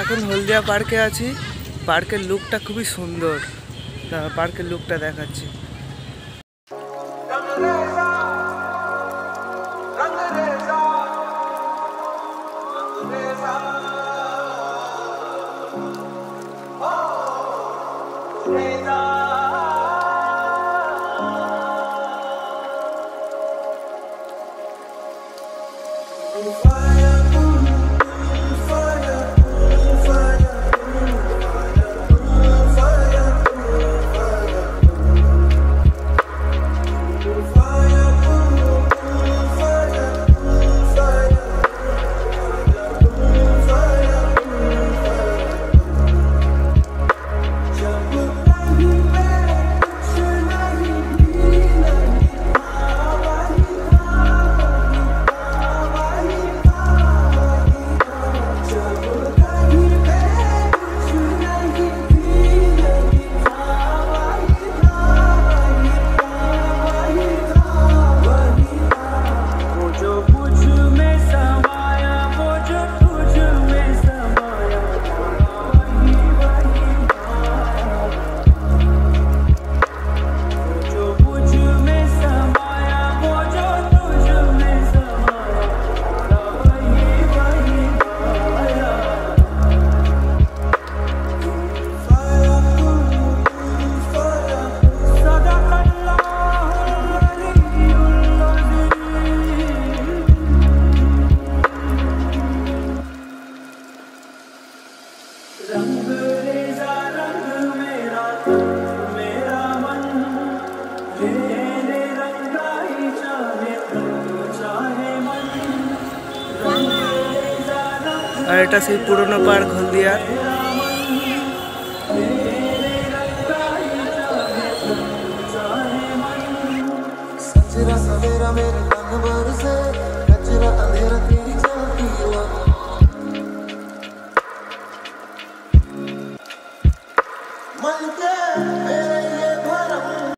এখন হলদিয়া পার্কে আছি। পার্কের লুকটা খুবই সুন্দর। পার্কের লুকটা দেখাচ্ছি। Praise Oh. और एक पुरानो पार्क हल्दिया